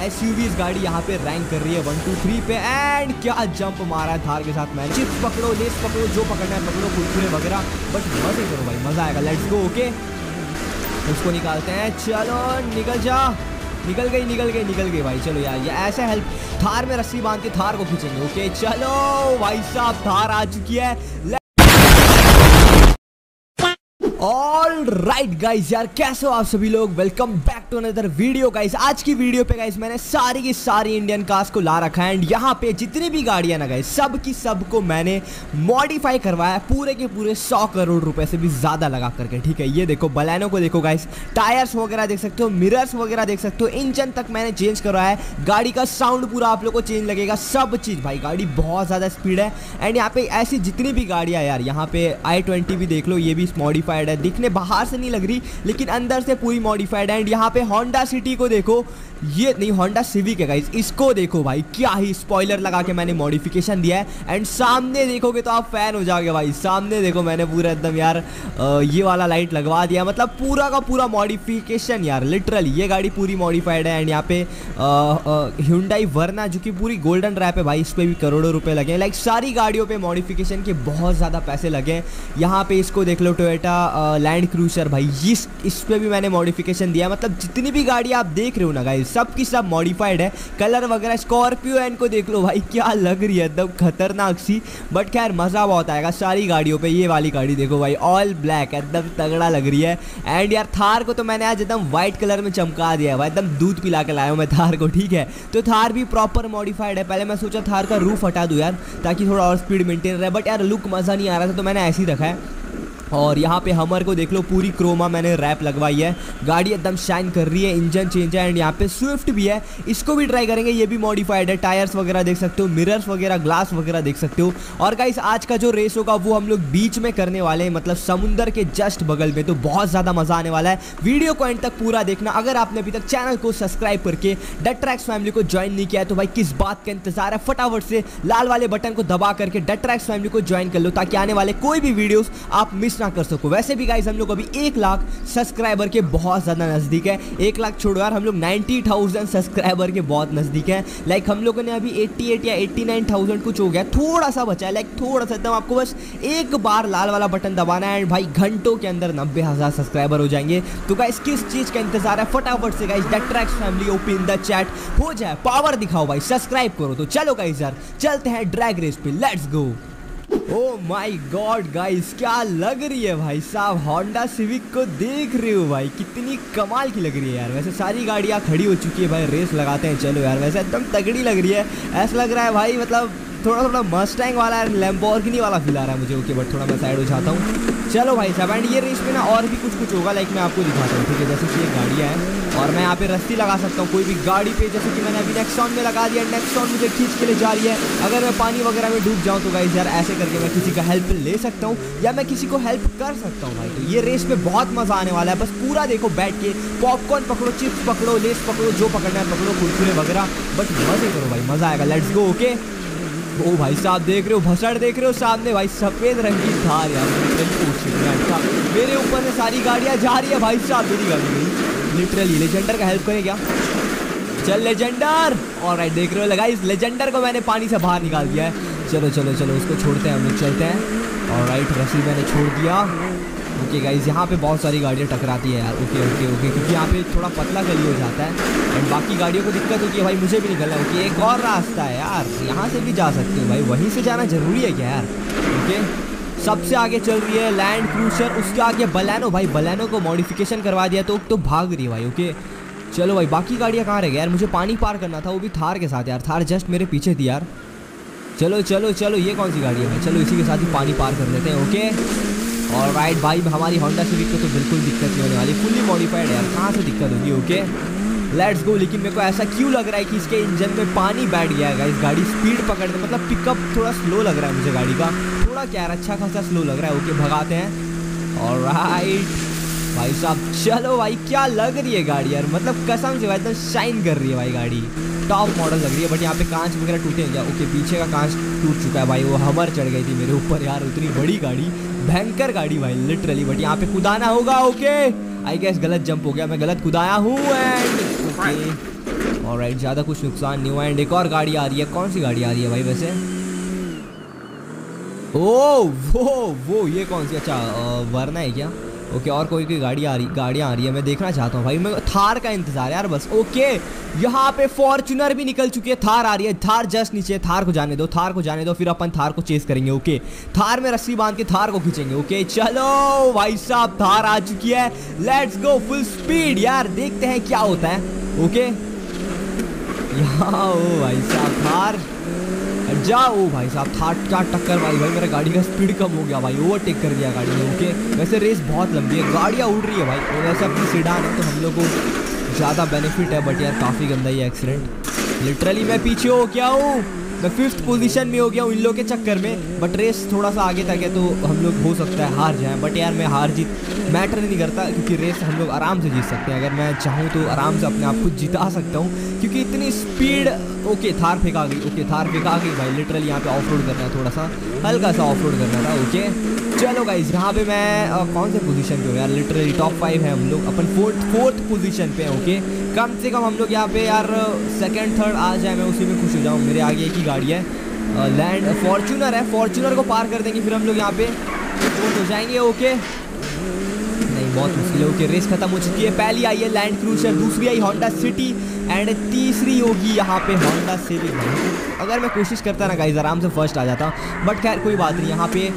S गाड़ी यहाँ पे रैंक कर रही है वन टू थ्री पे। एंड क्या जंप मारा है थार के साथ मैंने। चिप्स पकड़ो लेस पकड़ो, जो पकड़ना है पकड़ो, कुरकुरे वगैरह। बट मज़े करो भाई, मज़ा आएगा। लेट्स गो ओके उसको निकालते हैं। चलो, निकल जा। निकल गई निकल गई निकल गई भाई। चलो यार, ये ऐसे हेल्प थार में रस्सी बाँध के थार को खींचेंगे ओके चलो, भाई साहब, थार आ चुकी है। ऑल राइट गाइज़ यार, कैसे हो आप सभी लोग? Welcome back to another video guys आज की वीडियो पे गाइज़ मैंने सारी की सारी इंडियन कार्स को ला रखा है एंड यहाँ पे जितनी भी गाड़ियाँ ना गाइज़ सब की सबको मैंने मॉडिफाई करवाया पूरे के पूरे सौ करोड़ रुपए से भी ज़्यादा लगा करके, ठीक है? ये देखो बलैनो को देखो गाइज़ टायर्स वगैरह देख सकते हो मिरर्स वगैरह देख सकते हो इंजन तक मैंने चेंज करवाया है। गाड़ी का साउंड पूरा आप लोग को चेंज लगेगा, सब चीज़। भाई, गाड़ी बहुत ज़्यादा स्पीड है एंड यहाँ पे ऐसी जितनी भी गाड़ियाँ यार, यहाँ पे आई भी देख लो, ये भी मॉडिफाइड है। दिखने बाहर से नहीं लग रही, लेकिन अंदर से पूरी मॉडिफाइड है। एंड यहाँ पे होंडा सिटी को देखो ये नहीं होंडा सिविक है गाइस इसको देखो भाई, क्या ही स्पॉइलर लगा के मैंने मॉडिफिकेशन दिया है. एंड सामने देखोगे तो आप फ़ैन हो जाओगे भाई. सामने देखो मैंने पूरा एकदम यार ये वाला लाइट लगवा दिया. मतलब पूरा का पूरा मॉडिफिकेशन यार लिटरली ये गाड़ी पूरी मॉडिफाइड है एंड यहाँ पे ह्यूंडाई वरना जो कि पूरी गोल्डन रैप है भाई, इस पर भी करोड़ों रुपये लगे लाइक सारी गाड़ियों पर मॉडिफिकेशन के बहुत ज़्यादा पैसे लगे यहाँ पे इसको देख लो टोयोटा लैंड क्रूसर भाई. इस इस पर भी मैंने मॉडिफिकेशन दिया मतलब जितनी भी गाड़ी आप देख रहे हो ना गाइस सब की सब मॉडिफाइड है। कलर वगैरह स्कॉर्पियो एन को देख लो भाई, क्या लग रही है? एकदम खतरनाक सी। बट खैर, मज़ा बहुत आएगा सारी गाड़ियों पे। ये वाली गाड़ी देखो भाई ऑल ब्लैक एकदम तगड़ा लग रही है। एंड यार, थार को तो मैंने आज एकदम व्हाइट कलर में चमका दिया है भाई। एकदम दूध पिला के लाया हूँ मैं थार को, ठीक है? तो थार भी प्रॉपर मॉडिफाइड है। पहले मैं सोचा थार का रूफ हटा दूँ यार, ताकि थोड़ा और स्पीड मेंटेन रहे। बट यार लुक मज़ा नहीं आ रहा था तो मैंने ऐसे ही रखा है। और यहाँ पे हमर को देख लो, पूरी क्रोमा मैंने रैप लगवाई है। गाड़ी एकदम शाइन कर रही है इंजन चेंज है एंड यहाँ पे स्विफ्ट भी है। इसको भी ट्राई करेंगे, ये भी मॉडिफाइड है। टायर्स वगैरह देख सकते हो मिरर्स वगैरह ग्लास वगैरह देख सकते हो। और गाइस आज का जो रेस होगा, वो हम लोग बीच में करने वाले हैं। मतलब समुंदर के जस्ट बगल में तो बहुत ज़्यादा मज़ा आने वाला है। वीडियो को एंड तक पूरा देखना। अगर आपने अभी तक चैनल को सब्सक्राइब करके डट ट्रैक्स फैमिली को ज्वाइन नहीं किया है तो भाई किस बात का इंतज़ार है? फटाफट से लाल वाले बटन को दबा करके डट ट्रैक्स फैमिली को ज्वाइन कर लो, ताकि आने वाले कोई भी वीडियोस आप मिस ना कर सको। वैसे भी गाइस हम लोग अभी एक लाख सब्सक्राइबर के बहुत ज़्यादा नज़दीक है। एक लाख छोड़ो यार, हम लोग नाइन्टी थाउज़ेंड सब्सक्राइबर के बहुत नज़दीक है। लाइक हम लोगों ने अभी एट्टी एट या एट्टी नाइन थाउज़ेंड कुछ हो गया। थोड़ा सा बचा है। लाइक थोड़ा सा एकदम आपको बस एक बार लाल वाला बटन दबाना है। एंड भाई, घंटों के अंदर नब्बे हज़ार सब्सक्राइबर हो जाएँगे। तो गाइस किस चीज़ का इंतज़ार है? फटाफट से guys that tracks family open the chat हो जाए पावर दिखाओ भाई सब्सक्राइब करो। तो चलो गाइस यार, चलते हैं ड्रैग रेस पे। Let's go oh my God guys क्या लग रही है भाई साहब? होंडा सिविक को देख रहे हो भाई? कितनी कमाल की लग रही है यार। वैसे सारी गाड़ियाँ खड़ी हो चुकी है भाई रेस लगाते हैं। चलो यार, वैसे एकदम तगड़ी लग रही है। ऐसा लग रहा है भाई मतलब थोड़ा थोड़ा मस्टैंग वाला लैम्बोर्गिनी वाला फील आ रहा है मुझे ओके बट थोड़ा मैं साइड हो जाता हूँ। चलो भाई साहब एंड ये रेस में ना और भी कुछ कुछ होगा लाइक मैं आपको दिखाता हूँ, ठीक है? जैसे कि ये गाड़ियाँ हैं, और मैं यहाँ पे रस्सी लगा सकता हूँ, कोई भी गाड़ी पे, जैसे कि मैंने अभी नेक्सॉन में लगा दिया नेक्सॉन मुझे खींच के ले जा रही है। अगर मैं पानी वगैरह में डूब जाऊँ तो गाइज़ यार, ऐसे करके मैं किसी का हेल्प ले सकता हूँ, या मैं किसी को हेल्प कर सकता हूँ भाई। तो ये रेस में बहुत मज़ा आने वाला है, बस पूरा देखो बैठ के पॉपकॉर्न पकड़ो चिप्स पकड़ो लेस पकड़ो, जो पकड़ना है पकड़ो, कुरकुरे वगैरह बट मज़े करो भाई, मज़ा आएगा लेट्स गो ओके ओ भाई साहब देख रहे हो, भसड़ देख रहे हो सामने? भाई सफ़ेद रंग की थार यार, मेरे ऊपर से सारी गाड़ियाँ जा रही है भाई साहब, मेरी गाड़ी गई लिटरली लेजेंडर का हेल्प करें क्या? चल लेजेंडर और राइट देख रहे हो लगा इस लेजेंडर को मैंने पानी से बाहर निकाल दिया है। चलो चलो चलो, उसको छोड़ते हैं, हम लोग चलते हैं। और राइट रस्सी मैंने छोड़ दिया। ओके गाइज़ यहाँ पे बहुत सारी गाड़ियाँ टकराती है यार। ओके ओके ओके, क्योंकि यहाँ पे थोड़ा पतला गली हो जाता है। एंड बाकी गाड़ियों को दिक्कत होती है भाई, मुझे भी निकलना है। ओके, एक और रास्ता है यार। यहाँ से भी जा सकते हो भाई, वहीं से जाना ज़रूरी है क्या यार? ओके, सबसे आगे चल रही है लैंड क्रूसर उसके आगे बलैनो भाई बलैनो को मॉडिफिकेशन करवा दिया तो तो भाग रही है भाई, ओके। चलो भाई, बाकी गाड़ियाँ कहाँ रह यार? मुझे पानी पार करना था, वो भी थार के साथ यार। थार जस्ट मेरे पीछे थी यार। चलो चलो चलो, ये कौन सी गाड़ी है भाई? चलो, इसी के साथ ही पानी पार कर लेते हैं, ओके। और राइट भाई हमारी होंडा सिविक को तो बिल्कुल दिक्कत नहीं होने वाली। फुल्ली मॉडिफाइड है यार, कहाँ से दिक्कत होगी ओके लेट्स गो लेकिन मेरे को ऐसा क्यों लग रहा है कि इसके इंजन में पानी बैठ गया है इस गाड़ी स्पीड पकड़ने मतलब पिकअप थोड़ा स्लो लग रहा है मुझे गाड़ी का। थोड़ा क्या यार अच्छा खासा स्लो लग रहा है ओके भगाते हैं। और राइट भाई साहब, चलो भाई, क्या लग रही है गाड़ी यार? मतलब कसम से भाई एकदम शाइन कर रही है भाई गाड़ी। टॉप मॉडल लग रही है बट यहाँ पे कांच वगैरह टूटे हैं क्या? ओके पीछे का कांच टूट चुका है भाई, वो हमर चढ़ गई थी मेरे ऊपर यार, उतनी बड़ी गाड़ी। भयंकर गाड़ी भाई लिटरली बट यहाँ पे कुदाना होगा ओके आई गेस गलत जंप हो गया, मैं गलत कुदाया हूँ और राइट ज़्यादा कुछ नुकसान नहीं हुआ एंड एक और गाड़ी आ रही है, कौन सी गाड़ी आ रही है भाई वैसे? ओ वो वो, ये कौन सी? अच्छा वरना है क्या? ओके और कोई कोई गाड़ी आ रही, गाड़ियाँ आ रही है, मैं देखना चाहता हूँ भाई। मैं, थार का इंतज़ार यार बस। ओके यहाँ पे फॉर्चुनर भी निकल चुकी है, थार आ रही है। थार जस्ट नीचे थार को जाने दो, थार को जाने दो, फिर अपन थार को चेस करेंगे ओके थार में रस्सी बाँध के थार को खींचेंगे ओके चलो भाई साहब, थार आ चुकी है। लेट्स गो फुल स्पीड यार, देखते हैं क्या होता है ओके यहाँ, ओ भाई साहब, थार। जाओ भाई साहब था क्या टक्कर भाई भाई, मेरा गाड़ी का स्पीड कम हो गया भाई ओवरटेक कर दिया गाड़ी ने ओके वैसे रेस बहुत लंबी है, गाड़ियाँ उड़ रही है भाई, और वैसे अपनी सीडान है तो हम लोग को ज़्यादा बेनिफिट है बट यार काफ़ी गंदा ही एक्सीडेंट लिटरली मैं पीछे हो क्या हूँ। मैं फिफ्थ पोजीशन में हो गया हूँ इन लोगों के चक्कर में बट रेस थोड़ा सा आगे तक है तो हम लोग हो सकता है हार जाएँ बट यार मैं हार जीत मैटर नहीं करता क्योंकि रेस हम लोग आराम से जीत सकते हैं। अगर मैं चाहूँ तो आराम से अपने आप को जिता सकता हूँ क्योंकि इतनी स्पीड ओके थार फेंका गई ओके थार फेंका गई भाई लिटरली यहाँ पे ऑफ़ रोड करना है थोड़ा सा हल्का सा ऑफ़ रोड करना था ओके चलो गाइज़ यहाँ पे मैं आ, कौन से पोजीशन पे हूँ यार? लिटरली टॉप फाइव है हम लोग अपन फोर्थ फोर्थ पोजीशन पे हैं ओके कम से कम हम लोग यहाँ पे यार सेकंड थर्ड आ जाए, मैं उसी में खुश हो जाऊँ। मेरे आगे एक ही गाड़ी है। लैंड फॉर्चूनर है। फॉर्चूनर को पार कर देंगे फिर हम लोग यहाँ पे। हो जाएँगे ओके नहीं, बहुत मुश्किल है। ओके रेस खत्म हो चुकी है। पहली आई है लैंड क्रूजर दूसरी आई होंडा सिटी एंड तीसरी होगी यहाँ पे होंडा सिविक अगर मैं कोशिश करता ना गाइज़ आराम से फ़र्स्ट आ जाता। बट खैर, कोई बात नहीं, यहाँ पे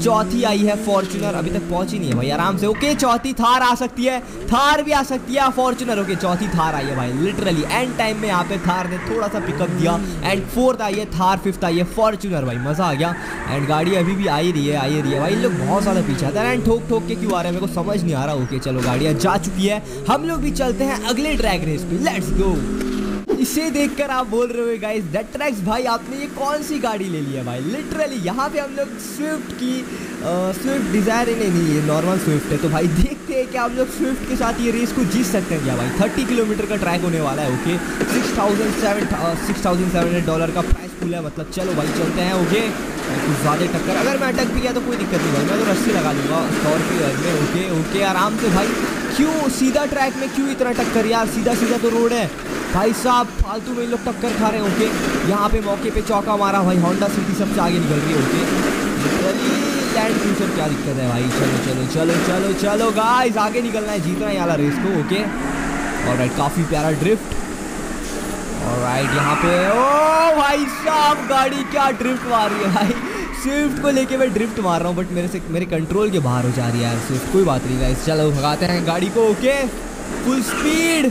चौथी आई है फॉर्चुनर अभी तक पहुँची नहीं है भाई, आराम से। ओके चौथी थार आ सकती है। थार भी आ सकती है फॉर्चुनर ओके चौथी थार आई है भाई लिटरली एंड टाइम में यहाँ पे थार ने थोड़ा सा पिकअप दिया। एंड फोर्थ आई है, थार फिफ्थ आई है फॉर्चुनर भाई, मज़ा आ गया। एंड गाड़ी अभी भी आई रही है, आई रही है भाई। लोग बहुत ज़्यादा पीछे आता है। एंड ठोक ठोक के क्यों आ रहे हैं? मेरे को समझ नहीं आ रहा। ओके चलो, गाड़ियाँ जा चुकी है। हम लोग भी चलते हैं अगले ट्रैक रेस पे। लेट्स गो इसे देखकर आप बोल रहे हो गाइस दैट ट्रैक्स भाई, आपने ये कौन सी गाड़ी ले ली है भाई? लिटरली यहाँ पे हम लोग स्विफ्ट की स्विफ्ट डिज़ायर ही नहीं, ये नॉर्मल स्विफ्ट है। तो भाई, देखते हैं कि हम लोग स्विफ्ट के साथ ये रेस को जीत सकते हैं क्या भाई? थर्टी किलोमीटर का ट्रैक होने वाला है okay six thousand seven six thousand seven hundred dollar का प्राइस फुल है। मतलब चलो भाई, चलते हैं ओके कुछ ज़्यादा टक्कर, अगर मैं अटक भी गया तो कोई दिक्कत नहीं भाई। मैं तो रस्सी लगा लूँगा स्कॉर्पियो में ओके ओके आराम से भाई। क्यों? सीधा ट्रैक में क्यों इतना टक्कर? यार सीधा सीधा तो रोड है। भाई साहब, फालतू में लोग टक्कर खा रहे हैं, ओके? यहाँ पे मौके पे चौका मारा, भाई होंडा सिटी सबसे आगे निकल रही है, ओके? लैंड क्या दिक्कत है भाई? चलो चलो चलो चलो चलो गाइस आगे निकलना है, जीतना है वाला रेस को, ओके? और राइट काफ़ी प्यारा ड्रिफ्ट और राइट यहाँ पे, ओ भाई साहब, गाड़ी क्या ड्रिफ्ट मार है भाई? स्विफ्ट को लेके मैं ड्रिफ्ट मार रहा हूँ बट मेरे से, मेरे कंट्रोल के बाहर हो जा रही है यार स्विफ्ट कोई बात नहीं गाइस चलो भगाते हैं गाड़ी को okay full speed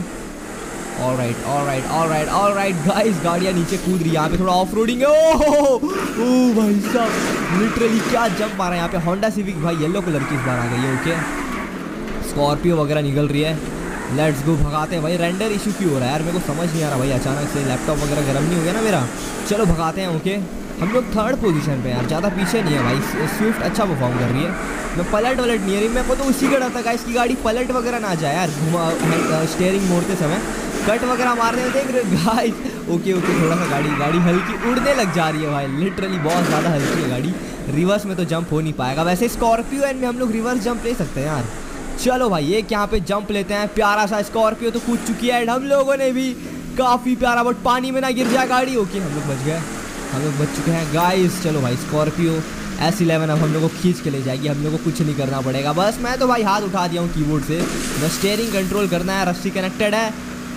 all right all right all right all right guys गाड़ियाँ नीचे कूद रही है, यहाँ पे थोड़ा ऑफ़ रोडिंग है ओ भाई साहब लिटरली क्या जंप मारा यहाँ पे। होंडा सिविक भाई येलो कलर की इस बार आ गई है ओके स्कॉर्पियो वगैरह निकल रही है। लेट्स गो भगाते हैं भाई। रेंडर इशू क्यों हो रहा है यार? मेरे को समझ नहीं आ रहा भाई, अचानक से लैपटॉप वगैरह गर्म नहीं हो गया ना मेरा। चलो भगाते हैं ओके हम लोग थर्ड पोजीशन पे यार ज़्यादा पीछे नहीं है भाई। स्विफ्ट अच्छा परफॉर्म कर रही है। मैं पलट वलट नहीं रही मेरे को तो उसी का डर था इसकी गाड़ी पलट वगैरह ना जाए यार। घुमा स्टेयरिंग मोड़ते समय। कट वगैरह मारने में देख रहे गाइस ओके ओके थोड़ा सा गाड़ी गाड़ी हल्की उड़ने लग जा रही है भाई। लिटरली बहुत ज़्यादा हल्की है गाड़ी। रिवर्स में तो जंप हो नहीं पाएगा। वैसे स्कॉर्पियो एंड में हम लोग रिवर्स जंप ले सकते हैं यार। चलो भाई, एक यहाँ पे जंप लेते हैं। प्यारा सा स्कॉर्पियो तो कूद चुकी है एंड हम लोगों ने भी काफ़ी प्यारा बट पानी में ना गिर जाए गाड़ी। ओके हम लोग बच गए। हम लोग बच चुके हैं। गाइस चलो भाई स्कॉर्पियो एस इलेवन अब हम लोग को खींच के ले जाएगी। हम लोग को कुछ नहीं करना पड़ेगा। बस मैं तो भाई हाथ उठा दिया हूँ कीबोर्ड से। बस स्टेयरिंग कंट्रोल करना है रस्सी कनेक्टेड है।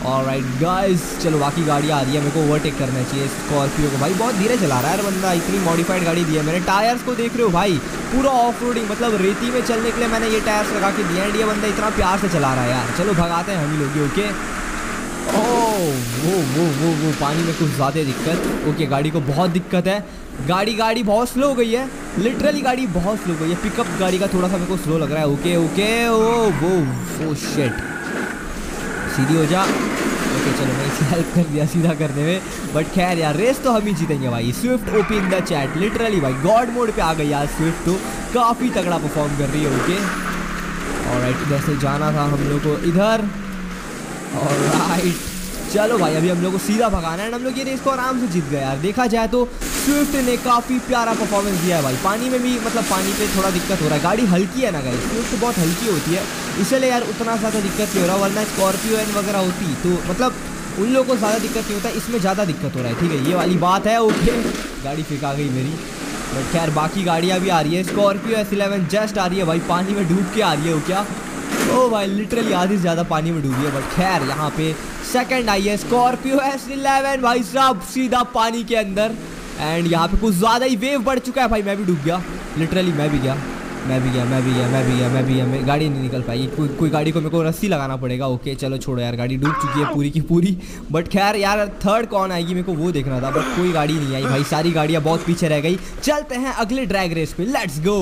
और राइट गाइस चलो बाकी गाड़ियाँ आ रही है। मेरे को ओवरटेक करना चाहिए स्कॉर्पियो को। भाई, बहुत धीरे चला रहा है बंदा। इतनी मॉडिफाइड गाड़ी दी है मैंने। टायर्स को देख रहे हो भाई? पूरा ऑफ़ रोडिंग मतलब रेती में चलने के लिए मैंने ये टायर्स लगा के दिया एंड ये बंदा इतना प्यार से चला रहा है यार। चलो, भगाते हैं हम लोग ओके वो वो वो वो, पानी में कुछ ज़्यादा दिक्कत। ओके, गाड़ी को बहुत दिक्कत है। गाड़ी गाड़ी बहुत स्लो हो गई है। लिटरली गाड़ी बहुत स्लो हो गई है। पिकअप गाड़ी का थोड़ा सा मेरे को स्लो लग रहा है। ओके ओके, ओ, वो वो शेट सीधी हो जा। ओके, चलो मैं इसे हेल्प कर दिया सीधा करने में। बट खैर यार रेस तो हम ही जीतेंगे भाई। Swift OP in the chat literally भाई। गॉड मोड पे आ गई यार स्विफ्ट तो। काफ़ी तगड़ा परफॉर्म कर रही है, ओके। और राइट इधर से जाना था हम लोग को। इधर। और राइट चलो भाई, अभी हम लोग को सीधा भगाना है हम लोग ये रेस को आराम से जीत गए यार। देखा जाए तो स्विफ्ट ने काफ़ी प्यारा परफॉर्मेंस दिया है भाई। पानी में भी मतलब पानी पे थोड़ा दिक्कत हो रहा है। गाड़ी हल्की है ना गाई स्विफ्ट बहुत हल्की होती है। इसलिए यार उतना ज़्यादा दिक्कत नहीं हो रहा, वरना स्कॉर्पियो एन वगैरह होती तो मतलब उन लोगों को ज़्यादा दिक्कत नहीं होता, इसमें ज़्यादा दिक्कत हो रहा है। ठीक है, ये वाली बात है, ओके। गाड़ी फेंका गई मेरी। बट खैर, बाकी गाड़ियाँ भी आ रही है। स्कॉर्पियो एस इलेवन जस्ट आ रही है भाई, पानी में डूब के आ रही है वो क्या? ओ भाई लिटरली आधी से ज़्यादा पानी में डूबी है बट खैर, यहाँ पे सेकंड आई है स्कॉर्पियो एस इलेवन भाई साहब, सीधा पानी के अंदर। एंड यहाँ पे कुछ ज़्यादा ही वेव बढ़ चुका है भाई, मैं भी डूब गया। लिटरली मैं भी गया। मैं भी गया, मैं भी गया, मैं भी गया, मैं भी गया, मैं गाड़ी नहीं निकल पाई। कोई कोई गाड़ी को मेरे को रस्सी लगाना पड़ेगा। ओके चलो छोड़ो यार, गाड़ी डूब चुकी है पूरी की पूरी। बट खैर यार थर्ड कौन आएगी, मेरे को वो देखना था। बट कोई गाड़ी नहीं आई भाई, सारी गाड़ियाँ बहुत पीछे रह गई। चलते हैं अगले ड्रैग रेस पे। लेट्स गो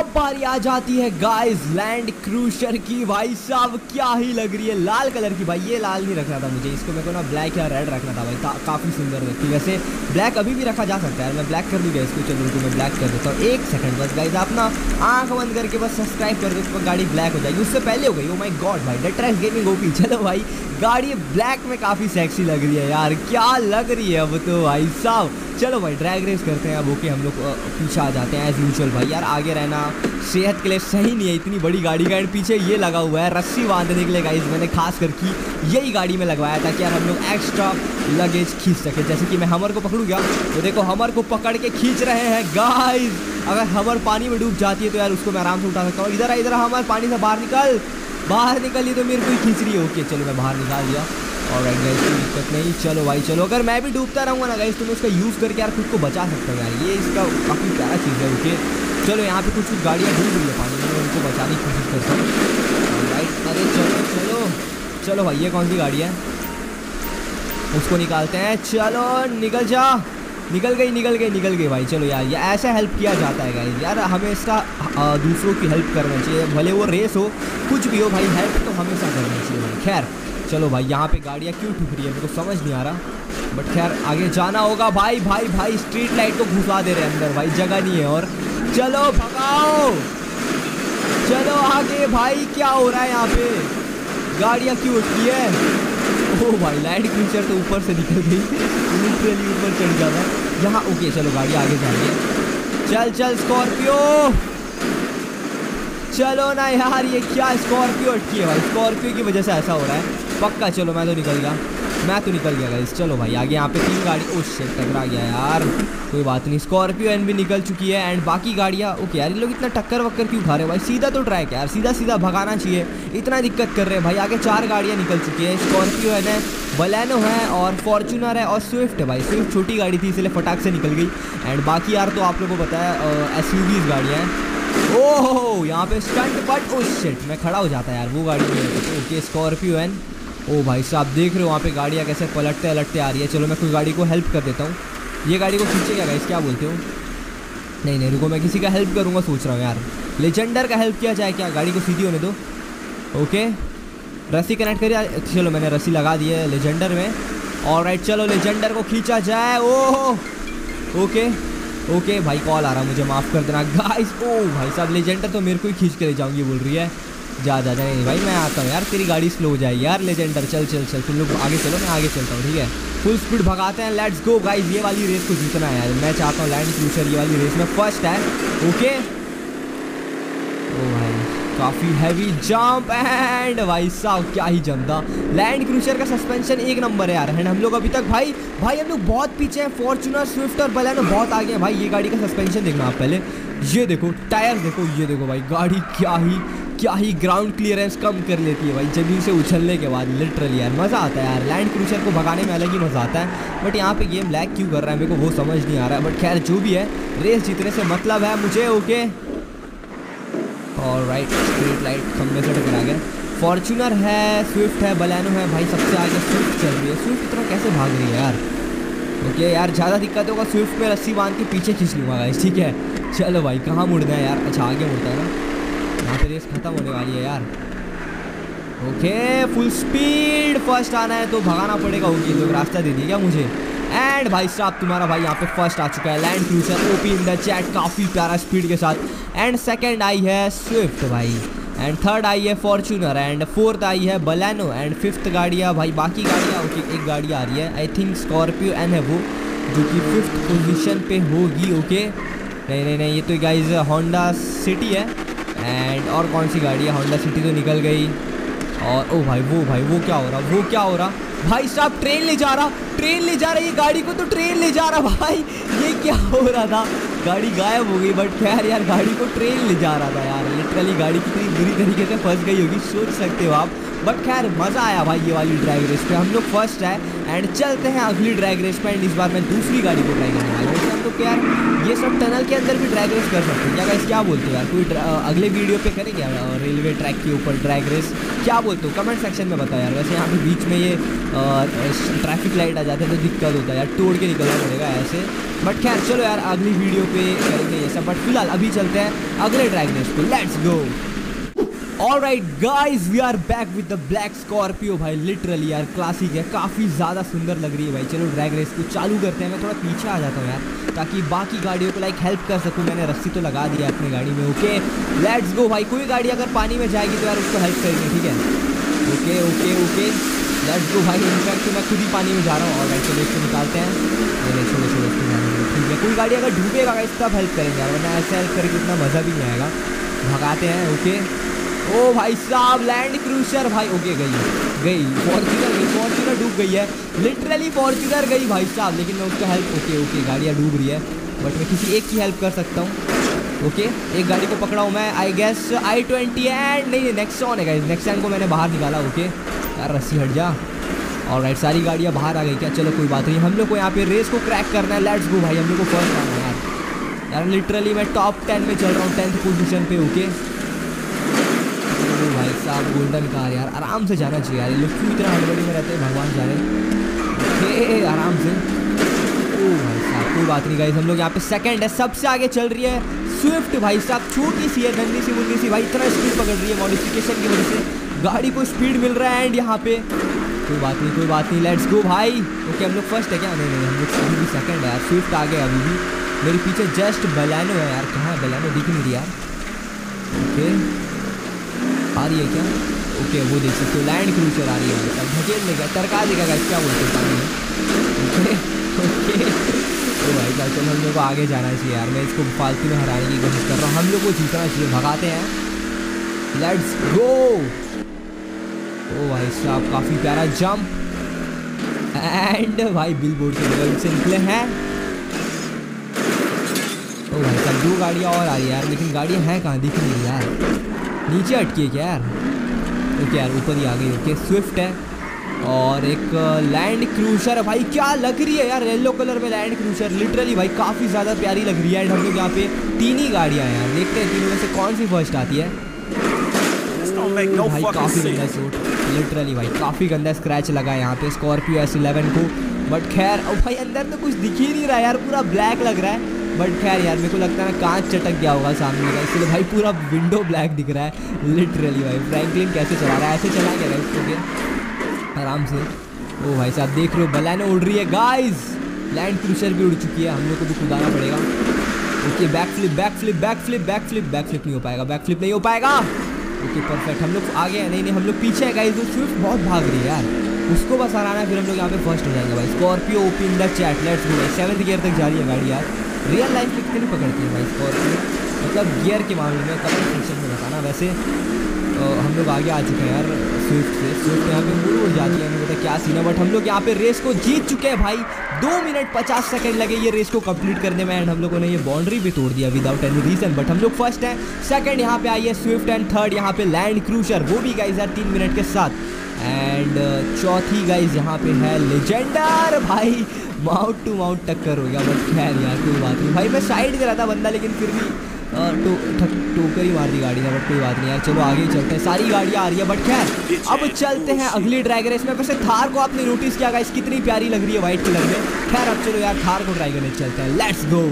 अब बारी आ जाती है गाइस लैंड क्रूशर की। भाई साहब, क्या ही लग रही है? लाल कलर की। भाई, ये लाल नहीं रखना था मुझे। इसको मेरे को ना ब्लैक या रेड रखना था भाई। काफ़ी सुंदर लगती वैसे ब्लैक अभी भी रखा जा सकता है मैं ब्लैक कर दूँगा इसको। चलो मैं ब्लैक कर देता हूँ। एक सेकंड बस गाइज़ आप ना आँख बंद करके बस सब्सक्राइब कर दो। गाड़ी ब्लैक हो जाएगी। उससे पहले हो गई। ओ माई गॉड भाई डेट्रैक्स गेमिंग ओपी चलो भाई, गाड़ी ब्लैक में काफ़ी सेक्सी लग रही है यार। क्या लग रही है अब तो भाई साहब? चलो भाई ड्रैग रेस करते हैं। अब ओके हम लोग पीछे आ जाते हैं एज यूजल भाई, यार, आगे रहना। सेहत के लिए सही नहीं है, इतनी बड़ी गाड़ी का एंड पीछे ये लगा हुआ है, रस्सी बांधने के लिए गाइज़ मैंने खास करके यही गाड़ी में लगवाया था कि यार हम लोग एक्स्ट्रा लगेज खींच सके। जैसे कि मैं हमर को पकड़ू गया तो देखो हमर को पकड़ के खींच रहे हैं गाइज़ अगर हमर पानी में डूब जाती है तो यार उसको मैं आराम से उठा सकता हूँ। इधर इधर हमर पानी से बाहर निकल। बाहर निकली तो मेरे को ही खींच रही है। ओके चलो मैं बाहर निकाल दिया। और गाइस कोई दिक्कत नहीं। चलो भाई, चलो। अगर मैं भी डूबता रहूँगा ना गाइस तो मैं उसका यूज़ करके यार खुद को बचा सकता हूँ यार। ये इसका काफ़ी प्यारा चीज़ है ओके चलो यहाँ पे कुछ कुछ गाड़ियाँ डूब रही है पानी में, उनको बचाने की कोशिश करता हूँ। राइट अरे चलो चलो। चलो भाई, ये कौन सी गाड़ी है? उसको निकालते हैं। चलो, निकल जा। निकल गई निकल गई निकल गई भाई। चलो यार, ये ऐसा हेल्प किया जाता है गाइज़ यार हमेशा दूसरों की हेल्प करना चाहिए। भले वो रेस हो, कुछ भी हो भाई हेल्प तो हमेशा करना चाहिए भाई। खैर, चलो भाई, यहाँ पे गाड़ियाँ क्यों ठुक रही है? मेरे को समझ नहीं आ रहा। बट खैर, आगे जाना होगा। भाई भाई भाई स्ट्रीट लाइट को घुसा दे रहे अंदर। भाई, जगह नहीं है और चलो भगाओ। चलो आगे भाई, क्या हो रहा है यहाँ पे? गाड़ियाँ क्यों उठती है? ओ भाई लाइट क्रूचर तो ऊपर से निकल गई। लिटरली ऊपर चढ़ था यहाँ ओके चलो गाड़ी आगे जा रही है चल चल स्कॉर्पियो चलो ना यार, ये क्या स्कॉर्पियो अटकी है भाई? स्कॉर्पियो की वजह से ऐसा हो रहा है। पक्का चलो, मैं तो निकल गया। मैं तो निकल गया गाइस चलो भाई, आगे यहाँ पे तीन गाड़ी ओ शिट टकरा गया यार. कोई बात नहीं. स्कॉर्पियो एन भी निकल चुकी है एंड बाकी गाड़ियाँ ओके यार, ये लोग इतना टक्कर वक्कर क्यों खा रहे हैं भाई? सीधा तो ट्रैक है यार, सीधा सीधा भगाना चाहिए. इतना दिक्कत कर रहे हैं भाई. आगे चार गाड़ियाँ निकल चुकी है. स्कॉर्पियो एन है बलैनो है और फॉर्चूनर है और स्विफ्ट है भाई. स्विफ्ट छोटी गाड़ी थी, इसलिए फटाक से निकल गई. एंड बाकी यार तो आप लोगों को बताया एस यू गाड़ियाँ हैं. ओह, यहाँ पे स्टंट बट ओ शिट मैं खड़ा हो जाता है यार वो गाड़ी ओके स्कॉर्पियो एन ओ भाई साहब, देख रहे हो वहाँ पे गाड़ियाँ कैसे पलटते अलटते आ रही है। चलो मैं कोई गाड़ी को हेल्प कर देता हूँ। ये गाड़ी को खींचे क्या गाइस क्या बोलते हो? नहीं नहीं, रुको, मैं किसी का हेल्प करूँगा, सोच रहा हूँ यार। लेजेंडर का हेल्प किया जाए क्या? गाड़ी को सीधी होने दो। ओके रस्सी कनेक्ट करिए। चलो, मैंने रस्सी लगा दी है लेजेंडर में। और राइट चलो लेजेंडर को खींचा जाए। ओह! ओके ओके भाई कॉल आ रहा मुझे, माफ़ कर देना। गाइस ओ भाई साहब लेजेंडर तो मेरे को ही खींच के ले जाऊँगी बोल रही है। जा जा नहीं, भाई मैं आता हूँ यार, तेरी गाड़ी स्लो हो जाएगी यार लेजेंडर चल चल चल, तुम लोग आगे चलो, मैं आगे चलता हूँ, ठीक है? फुल स्पीड भगाते हैं लेट्स गो गाइज़ ये वाली रेस को जीतना है यार, मैं चाहता हूँ लैंड क्रूसर ये वाली रेस में फ़र्स्ट है ओके ओ भाई, काफ़ी हैवी जंप एंड भाई साहब, क्या ही जम था। लैंड क्रूशर का सस्पेंशन एक नंबर है यार एंड हम लोग अभी तक, भाई भाई हम लोग बहुत पीछे हैं फॉर्चुनर स्विफ्ट और बलैनो बहुत आगे हैं। भाई, ये गाड़ी का सस्पेंशन देखना आप पहले। ये देखो टायर देखो, ये देखो भाई, गाड़ी क्या ही क्या ही ग्राउंड क्लियरेंस कम कर लेती है भाई ज़मीन से उछलने के बाद लिटरली यार, मज़ा आता है यार। लैंड क्रूशर को भगाने में अलग ही मज़ा आता है बट यहाँ पे गेम लैग क्यों कर रहा है, मेरे को वो समझ नहीं आ रहा है। बट खैर, जो भी है रेस जीतने से मतलब है मुझे ओके और राइट स्ट्रीट लाइट खंभे से टकरा गया। फॉर्चूनर है स्विफ्ट है बलैनो है, भाई सबसे आगे स्विफ्ट चल रही है। स्विफ्ट इतना कैसे भाग रही है यार? ओके यार, ज़्यादा दिक्कत होगा स्विफ्ट में रस्सी बाँध के पीछे खींच लूँगा ठीक है? चलो भाई, कहाँ मुड़ना है यार? अच्छा आगे मुड़ता है ना। यहाँ पे रेस खत्म होने वाली है यार। ओके फुल स्पीड फ़र्स्ट आना है तो भगाना पड़ेगा ओके लोग रास्ता दे दिए मुझे। एंड भाई साहब, तुम्हारा भाई यहाँ पे फ़र्स्ट आ चुका है। Land Cruiser OP in the chat काफ़ी प्यारा स्पीड के साथ। एंड सेकंड आई है स्विफ्ट भाई। एंड थर्ड आई है फॉर्चूनर एंड फोर्थ आई है बलैनो एंड फिफ्थ गाड़ियाँ भाई, बाकी गाड़ियाँ ओके एक गाड़ी आ रही है। आई थिंक स्कॉर्पियो एन है वो, जो कि फिफ्थ पोजीशन पे होगी ओके नहीं नहीं नहीं, ये तो गाइज़ होंडा सिटी है। एंड और कौन सी गाड़ी है? होंडा सिटी तो निकल गई। और, ओ भाई, वो भाई, वो क्या हो रहा? वो क्या हो रहा? भाई साहब ट्रेन ले जा रहा। ट्रेन ले जा रहा ये गाड़ी को तो ट्रेन ले जा रहा भाई। ये क्या हो रहा था? गाड़ी गायब हो गई बट खैर यार, गाड़ी को ट्रेन ले जा रहा था यार। लिटरली गाड़ी कितनी बुरी तरीके से फंस गई होगी, सोच सकते हो आप। बट खैर, मज़ा आया भाई ये वाली ड्राइव रेस पे। हम लोग फ़र्स्ट है एंड चलते हैं अगली ड्राइव रेस पे। एंड इस बार मैं दूसरी गाड़ी को ट्राई करने वाला हूँ। हम लोग यार, ये सब टनल के अंदर भी ड्रैग रेस कर सकते हैं। क्या गाइस क्या बोलते हो यार? कोई अगले वीडियो पे करेंगे रेलवे ट्रैक के ऊपर ड्रैग रेस क्या बोलते हो? कमेंट सेक्शन में बताओ यार। वैसे यहाँ पे बीच में ये ट्रैफ़िक लाइट आ जाते हैं तो दिक्कत होता है यार। तोड़ के निकलना पड़ेगा ऐसे बट खैर, चलो यार, अगली वीडियो पे करेंगे ये सब। बट फ़िलहाल अभी चलते हैं अगले ड्रैग रेस को let's go all right guys we are back with the black Scorpio भाई लिटरली यार क्लासिक है, काफ़ी ज़्यादा सुंदर लग रही है भाई। चलो ड्रैग रेस को चालू करते हैं, मैं थोड़ा पीछे आ जाता हूँ यार, ताकि बाकी गाड़ियों को लाइक हेल्प कर सकूँ। मैंने रस्सी तो लगा दिया अपनी गाड़ी में ओके लेट्स गो भाई, कोई गाड़ी अगर पानी में जाएगी तो यार उसको हेल्प करेंगे, ठीक है? Okay okay okay let's go भाई इनफैक्ट तो मैं खुद ही पानी में जा रहा हूँ। और चलो, इसको निकालते हैं। ठीक है? कोई गाड़ी अगर डूबेगा तब हेल्प करेंगे यार, वरना ऐसे हेल्प करके उतना मज़ा भी नहीं आएगा। भगाते हैं ओके ओ भाई साहब लैंड क्रूशर भाई ओके गई गई फॉर्चुनर गई फॉर्चुनर डूब गई है। लिटरली फॉर्चुनर गई भाई साहब, लेकिन मैं उसका हेल्प ओके ओके गाड़ियाँ डूब रही है। बट मैं किसी एक की हेल्प कर सकता हूँ। ओके एक गाड़ी को पकड़ा हूँ मैं I guess I twenty and नहीं नेक्स्ट ऑन है गाइस नेक्सॉन को मैंने बाहर निकाला ओके यार, रस्सी हट जा। और राइट सारी गाड़ियाँ बाहर आ गई क्या? चलो, कोई बात नहीं। हम लोग को यहाँ पे रेस को क्रैक करना है। लेट्स गो भाई, हम लोग को फ़र्स्ट आना है यार। यार लिटरली मैं टॉप टेन में चल रहा हूँ टेंथ पोजिशन पे ओके भाई साहब गोल्डन कार यार, आराम से जाना चाहिए यार। लोग क्यों इतना हड़बड़ी में रहते हैं? भगवान जाने। आराम से। ओ भाई साहब, कोई बात नहीं गाइस हम लोग यहाँ पे सेकंड है, सबसे आगे चल रही है स्विफ्ट भाई साहब, छोटी सी है नन्नी सी, मुन्नी सी। भाई, इतना स्पीड पकड़ रही है मॉडिफिकेशन की वजह से। गाड़ी को स्पीड मिल रहा है एंड यहाँ पे। कोई बात नहीं, कोई बात नहीं लेट्स गो भाई। ओके हम लोग फ़र्स्ट है क्या? नहीं नहीं, हम लोग अभी भी सेकंड है यार। स्विफ्ट आ गए अभी भी। मेरे पीछे जस्ट बलैनो है यार। कहाँ है बलैनो दिख नहीं रही यार। ओके आ रही है क्या? ओके, वो देख सकते हो लैंड क्रूजर आ रही है। मतलब ढकेल लेगा तरका देगा गाइस क्या बोलते हो पानी ओके तो भाई साहब, चलो हम लोग को आगे जाना चाहिए यार। मैं इसको फालतू में हराने की कोशिश कर रहा हूँ। हम लोग को जीतना चाहिए, भगाते हैं। लेट्स गो ओ भाई साहब, काफ़ी प्यारा जंप एंड भाई बिल बोर्ड के बगल से निकले हैं। ओ भाई साहब, दो गाड़ियाँ और आ रही है यार, लेकिन गाड़ियाँ हैं कहाँ? दिख नहीं यार। नीचे अटकी है क्या यार? ओके यार ऊपर ही आ गई ओके स्विफ्ट है। और एक लैंड क्रूशर है। भाई क्या लग रही है यार येलो कलर में लैंड क्रूशर लिटरली भाई काफ़ी ज़्यादा प्यारी लग रही है। एंड हम लोग यहाँ पे तीन ही गाड़ियाँ हैं यार। देखते हैं तीनों में से कौन सी फ़र्स्ट आती है। No भाई काफ़ी गंदा सूट लिटरली भाई काफ़ी गंदा स्क्रैच लगा है यहाँ पे स्कॉर्पियो एस इलेवन को। बट खैर अब भाई अंदर तो कुछ दिख ही नहीं रहा यार। पूरा ब्लैक लग रहा है। बट खैर यार, मेरे को लगता है ना कांच चटक गया होगा सामने का। इसलिए भाई पूरा विंडो ब्लैक दिख रहा है लिटरली भाई। फ्रैंकलिन कैसे चला रहा है? ऐसे चला गया इसको आराम से। ओ भाई साहब, देख रहे हो, बलैन उड़ रही है। गाइस लैंड क्रूशर भी उड़ चुकी है। हम लोग को भी खुदाना पड़ेगा। Okay back flip back flip back flip back flip back flip नहीं हो पाएगा। बैक फ्लिप नहीं हो पाएगा। ओके परफेक्ट हम लोग आगे नहीं नहीं, हम लोग पीछे है गाइस वो स्विफ्ट बहुत भाग रही है यार। उसको बस हराना फिर हम लोग यहाँ पे फ़र्स्ट हो जाएँगे भाई। Scorpio open the chat let's go seventh gear तक जा रही है गाड़ी यार। रियल लाइफ में कितनी पकड़ती है भाई स्कॉर्पियो मतलब गियर के मामले में कमेंट सेक्शन में बताना। वैसे तो हम लोग आगे आ चुके हैं यार स्विफ्ट से। स्विफ्ट यहाँ पे मुड़ उड़ जाती है, हमें पता क्या सीन है। बट हम लोग यहाँ पे रेस को जीत चुके हैं भाई। दो मिनट पचास सेकंड लगे ये रेस को कंप्लीट करने में एंड हम लोगों ने ये बाउंड्री भी तोड़ दिया विदाउट एनी रीजन बट हम लोग फ़र्स्ट हैं सेकंड यहाँ पे आई है स्विफ्ट एंड थर्ड यहाँ पे लैंड क्रूशर वो भी गाइज़ यार तीन मिनट के साथ। एंड चौथी गाइज़ यहाँ पे है लेजेंडर भाई। माउट टू माउट टक्कर हो गया, बट खैर यार, कोई बात नहीं। भाई, मैं साइड कर था बंदा, लेकिन फिर भी टो टोकर ही मार दी गाड़ी ने, बट कोई बात नहीं यार, चलो आगे ही चलते हैं। सारी गाड़ियाँ आ रही है, बट खैर, अब चलते हैं अगली ड्रैग रेस में। वैसे थार को आपने नोटिस किया गाइस कितनी प्यारी लग रही है वाइट कलर में। खैर, अब चलो यार, थार को ट्राई करने चलते हैं। Let's go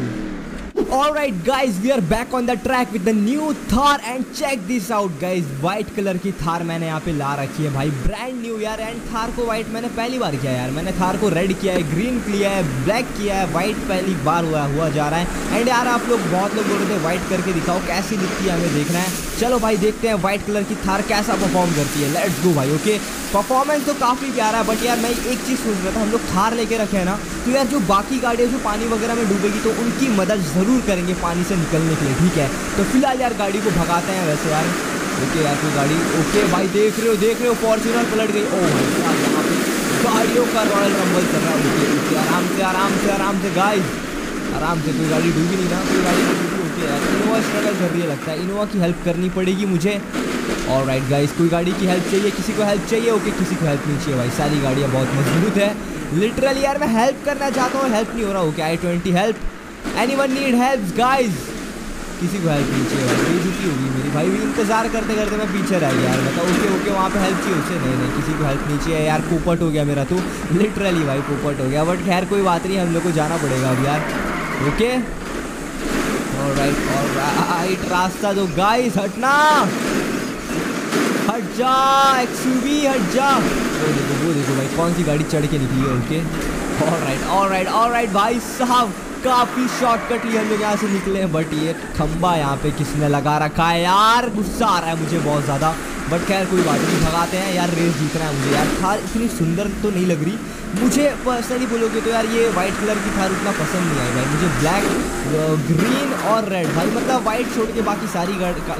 Alright guys, we are back on the track with the new Thar and check this out guys. white colour की थार मैंने यहाँ पे ला रखी है भाई। ब्रांड न्यू यार एंड थार को व्हाइट मैंने पहली बार किया यार। मैंने थार को रेड किया है ग्रीन किया है ब्लैक किया है व्हाइट पहली बार हुआ हुआ जा रहा है। एंड यार आप लोग बहुत लोग बोल रहे थे व्हाइट करके दिखाओ कैसी दिखती है हमें देखना है। चलो भाई देखते हैं व्हाइट कलर की थार कैसा परफॉर्म करती है। लेट्स गो भाई ओके परफॉर्मेंस तो काफ़ी प्यारा है बट यार मैं एक चीज़ सोच रहा था हम लोग थार लेके रखे हैं ना तो यार जो बाकी गाड़ियाँ जो पानी वगैरह में डूबेगी तो उनकी मदद ज़रूर करेंगे पानी से निकलने के लिए, ठीक है? तो फ़िलहाल यार गाड़ी को भगाते हैं वैसे यार। ओके यार, कोई गाड़ी, ओके भाई, देख रहे हो, देख रहे हो फॉर्चुनर पलट गई। ओ भाई साहब यहाँ पे गाड़ियों का रॉयल रंबल चल रहा है। ओके ओके, आराम से आराम से आराम से गाइस आराम से, कोई गाड़ी डूबी नहीं ना, कोई गाड़ी डूबी ओके यार। इनोवा स्ट्रगल कर रही है, लगता है। इनोवा की हेल्प करनी पड़ेगी मुझे। और राइट गाइस कोई गाड़ी की हेल्प चाहिए, किसी को हेल्प चाहिए? ओके, किसी को हेल्प नहीं चाहिए भाई। सारी गाड़ियाँ बहुत मज़बूत है। लिटरली यार, मैं हेल्प करना चाहता हूँ हेल्प नहीं हो रहा। Okay I twenty help anyone need help guys किसी को हेल्प भाई बेइज्जती होगी मेरी। भाई भी इंतज़ार करते करते मैं पीछे रह गया यार। मैं ओके ओके वहाँ पे हेल्प चाहिए उसे नहीं नहीं, किसी को हेल्प नहीं चाहिए यार। पोपट हो गया मेरा तो। लिटरली भाई, पोपट हो गया। बट खैर, कोई बात नहीं, हम लोग को जाना पड़ेगा अब यार। ओके और राइट और राइट रास्ता दो। गाइस हटना! हट जा एक्सयूवी हट जा वो देखो वो देखो भाई, कौन सी गाड़ी चढ़ के निकली है? Okay all right all right all right भाई साहब। काफ़ी शॉर्टकट लिए हम लोग यहाँ से निकले हैं बट ये खंबा यहाँ पे किसने लगा रखा है यार? गुस्सा आ रहा है मुझे बहुत ज़्यादा बट खैर कोई बात नहीं, भगाते हैं। यार रेस जीतना है मुझे यार। थार, इतनी सुंदर तो नहीं लग रही मुझे पर्सनली बोलोगे तो यार ये वाइट कलर की थार उतना पसंद नहीं आई भाई। मुझे ब्लैक ग्रीन और रेड भाई मतलब वाइट छोड़ के बाकी सारी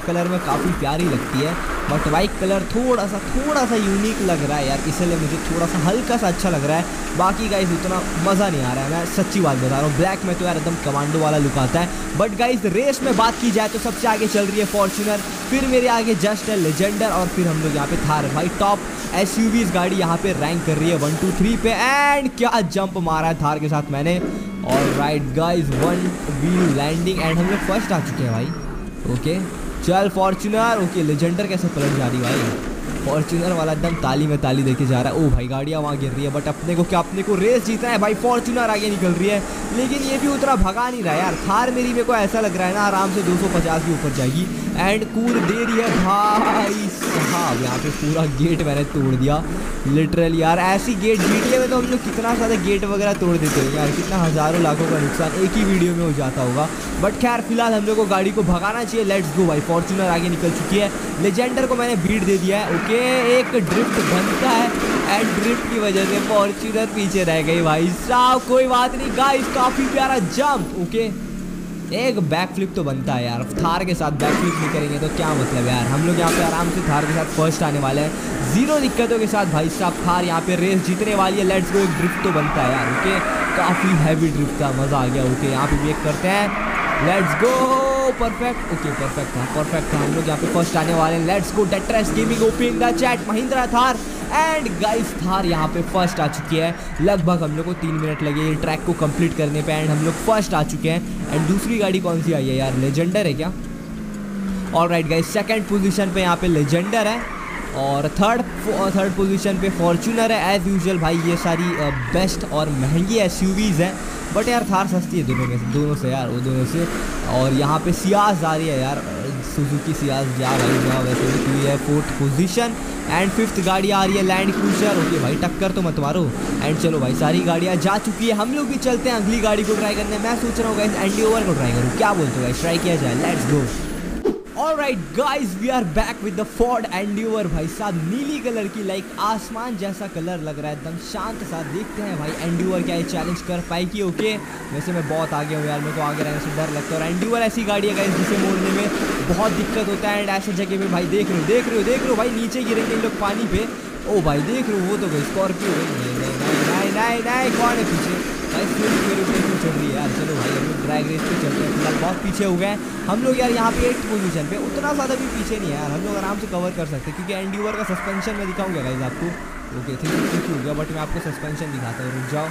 कलर में काफ़ी प्यारी लगती है। बट वाइट कलर थोड़ा सा थोड़ा सा यूनिक लग रहा है यार, इसलिए मुझे थोड़ा सा हल्का सा अच्छा लग रहा है। बाकी गाइज़ उतना मज़ा नहीं आ रहा है। मैं सच्ची बात बता रहा हूँ ब्लैक में तो यार एकदम कमांडो वाला लुक आता है। बट गाइज़ रेस में बात की जाए तो सबसे आगे चल रही है फॉर्चुनर फिर मेरे आगे जस्ट है लेजेंडर और फिर हम लोग यहाँ पे थार भाई टॉप एस गाड़ी यहाँ पे रैंक कर रही है वन टू थ्री पे। एंड क्या जंप मारा है थार के साथ मैंने। All right guys one wheel landing and हम लोग फ़र्स्ट आ चुके हैं भाई। ओके चल फॉर्चुनर ओके लेजेंडर कैसे पलट जा रही भाई? फॉर्चुनर वाला एकदम ताली में ताली देके जा रहा है। ओ भाई, गाड़ियाँ वहाँ गिर रही है बट अपने को क्या, अपने को रेस जीतना है? भाई फॉर्चुनर आगे निकल रही है। लेकिन ये भी उतना भगा नहीं रहा यार। थार मेरी मेरे को ऐसा लग रहा है ना, आराम से 250 के ऊपर जाएगी। एंड कूद दे रही है भाई साहब। यहाँ पे पूरा गेट मैंने तोड़ दिया। लिटरली यार, ऐसी गेट जी में तो हम लोग कितना ज़्यादा गेट वगैरह तोड़ देते हैं यार। कितना हज़ारों लाखों का नुकसान एक ही वीडियो में हो जाता होगा। बट खैर, फ़िलहाल हम लोग को गाड़ी को भगाना चाहिए। लेट्स गो भाई फॉर्चूनर आगे निकल चुकी है। लेजेंडर को मैंने बीट दे दिया है। ओके एक ड्रिफ्ट बनता है। एंड ड्रिफ्ट की वजह से फॉर्चूनर पीछे रह गई भाई साहब। कोई बात नहीं गाइस काफ़ी प्यारा जंप ओके एक बैक फ्लिप तो बनता है यार। थार के साथ बैक फ्लिप नहीं करेंगे तो क्या मतलब यार? हम लोग यहाँ पे आराम से थार के साथ फ़र्स्ट आने वाले हैं। ज़ीरो दिक्कतों के साथ भाई साहब, थार यहाँ पे रेस जीतने वाली है। लेट्स गो एक ड्रिफ्ट तो बनता है यार ओके काफ़ी हैवी ड्रिफ्ट था, मज़ा आ गया ओके यहाँ पे एक करते हैं। Let's go perfect okay perfect था परफेक्ट था। हम लोग यहाँ पे फ़र्स्ट आने वाले हैं। Let's go dat tracks gaming opening the chat Mahindra Thar and guys Thar यहाँ पे फ़र्स्ट आ चुकी है। लगभग हम लोग को तीन मिनट लगे ये ट्रैक को कंप्लीट करने पे एंड हम लोग फ़र्स्ट आ चुके हैं। एंड दूसरी गाड़ी कौन सी आई है यार? लेजेंडर है क्या? और राइट गाइस सेकेंड पोजिशन पे यहाँ पे लेजेंडर है। और थर्ड थर्ड पोजीशन पे फॉर्चूनर है। एज़ यूजल भाई, ये सारी बेस्ट और महँगी एस हैं। बट यार थार सस्ती है दोनों में से, दोनों से यार, वो दोनों से। और यहाँ पे सियाज आ रही है यार। सुजुकी सियाज जा भाई जा वैसे भी हुई है फोर्थ पोजीशन एंड फिफ्थ गाड़ी आ रही है लैंड क्रूजर ओके भाई, टक्कर तो मत मारो। एंड चलो भाई, सारी गाड़ियाँ जा चुकी है। हम लोग भी चलते हैं। अगली गाड़ी को ट्राई करने। मैं सोच रहा हूँ गाइस एंडी ओवर को ट्राई करूँ। क्या बोलते हो गाइस ट्राई किया जाए। Let's go alright guys we are back with the Ford Endeavour भाई साहब, नीली कलर की लाइक आसमान जैसा कलर लग रहा है, एकदम शांत सा, देखते हैं भाई एंड्यूवर क्या ये चैलेंज कर पाएगी ओके वैसे मैं बहुत आगे हूँ यार, मेरे को आगे रहने से डर लगता है, और एंड्यूवर ऐसी गाड़ी है गाइस जिसे मोड़ने में बहुत दिक्कत होता है एंड ऐसे जगह पे भाई, देख रहे हो, देख रहे हो, देख रहे हो, भाई, नीचे गिरेंगे इन लोग पानी पे। ओ भाई, देख रहे हो, वो तो गई स्कॉर्पियो नहीं नहीं नहीं नहीं कौन है पीछे? भाई फिर रही है यार चलो भाई हम लोग ड्रैग रेस पे चलते हैं फ़िलहाल बहुत पीछे हो गए हम लोग यार यहाँ पे एट पोजीशन पे, उतना ज़्यादा भी पीछे नहीं है यार। हम लोग आराम से कवर कर सकते हैं, क्योंकि एंडीवर का सस्पेंशन मैं दिखाऊँगा गाइज़ आपको। ओके थ्री फिफ्टी हो गया बट मैं आपको सस्पेंशन दिखाता हूँ, रुक जाओ।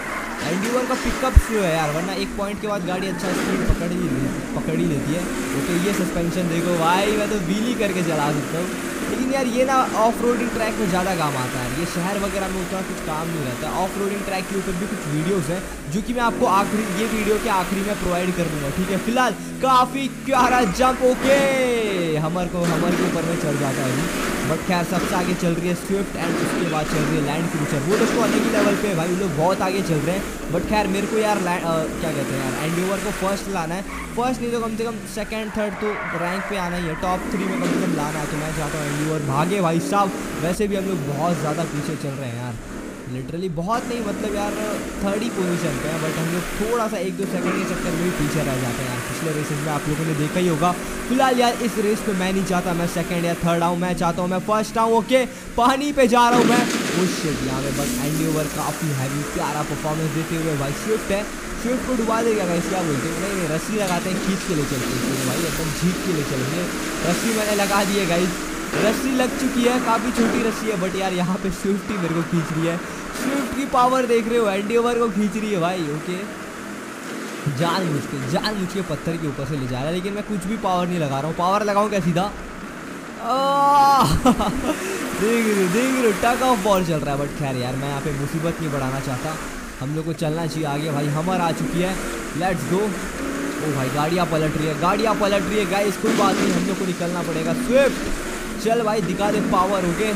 एंडीवर का पिकअप स्लो है यार, वरना एक पॉइंट के बाद गाड़ी अच्छा स्पीड पकड़ ही पकड़ ही लेती है। ओके ये सस्पेंशन देखो, भाई मैं तो व्हीली करके चला सकता हूँ। लेकिन यार ये ना ऑफ़ रोडिंग ट्रैक में ज़्यादा काम आता है। ये शहर वगैरह में उतना कुछ काम नहीं रहता। ऑफ़ रोडिंग ट्रैक के ऊपर भी कुछ वीडियोज़ हैं, जो कि मैं आपको आखिरी, ये वीडियो के आखिरी में प्रोवाइड कर दूँगा, ठीक है? फ़िलहाल काफ़ी प्यारा जंप ओके हमर को, हमर के ऊपर में चढ़ जाता है बट खैर सबसे आगे चल रही है स्विफ्ट एंड उसके बाद चल रही है लैंड क्रूचर वो दोस्तों अलग ही लेवल पे भाई लोग बहुत आगे चल रहे हैं। बट खैर मेरे को यार आ, क्या कहते हैं यार एंडोवर को फ़र्स्ट लाना है। फ़र्स्ट नहीं तो कम से कम सेकंड थर्ड तो रैंक पे आना ही है। टॉप थ्री में कम से कम लाना है। तो मैं चाहता हूँ एंडोवर भागे भाई साहब। वैसे भी हम लोग बहुत ज़्यादा पीछे चल रहे हैं यार। लिटरली बहुत नहीं मतलब यार थर्ड ही पोजीशन पे है बट हम लोग थोड़ा सा एक दो सेकंड के चक्कर में भी पीछे रह जाते हैं यार। पिछले रेसेस में आप लोगों ने देखा ही होगा। फ़िलहाल यार, इस रेस पे मैं नहीं चाहता, मैं सेकंड या थर्ड आऊँ, मैं चाहता हूँ, मैं फ़र्स्ट आऊँ ओके पानी पे जा रहा हूँ मैं। उस शिट यहाँ पे बस एंडी ओवर काफ़ी हैवी प्यारा परफॉर्मेंस देते हुए भाई स्विफ्ट है। स्विफ्ट को डुबा देगा गाइस क्या बोलते हैं? नहीं, रस्सी लगाते हैं, खींच के ले चलते हैं। भाई, एकदम झीक के ले चलेंगे। रस्सी मैंने लगा दी है गाइस रस्सी लग चुकी है, काफ़ी छोटी रस्सी है बट यार यहाँ पे स्विफ्ट ही मेरे को खींच रही है। स्विफ्ट की पावर देख रहे हो एंडी ओवर को खींच रही है भाई ओके जान मुझ के जान मुझ के पत्थर के ऊपर से ले जा रहा है, लेकिन मैं कुछ भी पावर नहीं लगा रहा हूँ। पावर लगाऊँ क्या सीधा? देख रहे देख रहे टक ऑफ़ बॉल चल रहा है बट खैर यार, मैं यहाँ पे मुसीबत नहीं बढ़ाना चाहता। हम लोग को चलना चाहिए आगे, भाई, हमर आ चुकी है। लेट्स गो ओ भाई, गाड़ियाँ पलट रही है, गाड़ियाँ पलट रही है गाइस कोई बात नहीं, हम लोग को निकलना पड़ेगा। स्विफ्ट चल भाई, दिखा दे पावर ओके